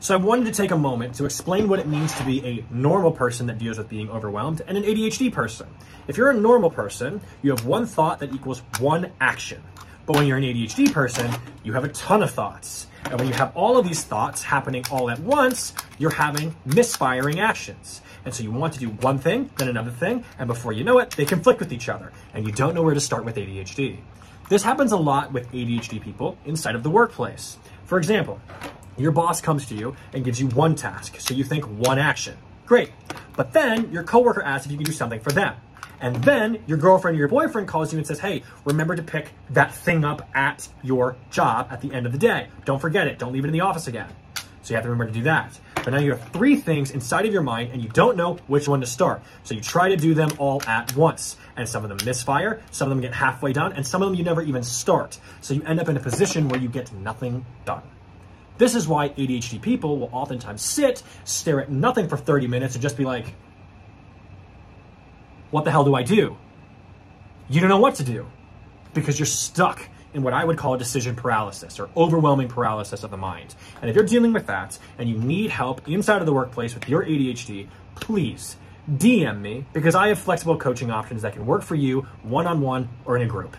So I wanted to take a moment to explain what it means to be a normal person that deals with being overwhelmed and an ADHD person. If you're a normal person, you have one thought that equals one action. But when you're an ADHD person, you have a ton of thoughts. And when you have all of these thoughts happening all at once, you're having misfiring actions. And so you want to do one thing, then another thing, and before you know it, they conflict with each other, and you don't know where to start with ADHD. This happens a lot with ADHD people inside of the workplace. For example, your boss comes to you and gives you one task, so you think one action. Great. But then your coworker asks if you can do something for them. And then your girlfriend or your boyfriend calls you and says, hey, remember to pick that thing up at your job at the end of the day. Don't forget it. Don't leave it in the office again. So you have to remember to do that. But now you have three things inside of your mind and you don't know which one to start. So you try to do them all at once. And some of them misfire, some of them get halfway done, and some of them you never even start. So you end up in a position where you get nothing done. This is why ADHD people will oftentimes sit, stare at nothing for 30 minutes, and just be like, what the hell do I do? You don't know what to do because you're stuck in what I would call decision paralysis or overwhelming paralysis of the mind. And if you're dealing with that and you need help inside of the workplace with your ADHD, please DM me because I have flexible coaching options that can work for you one on one or in a group.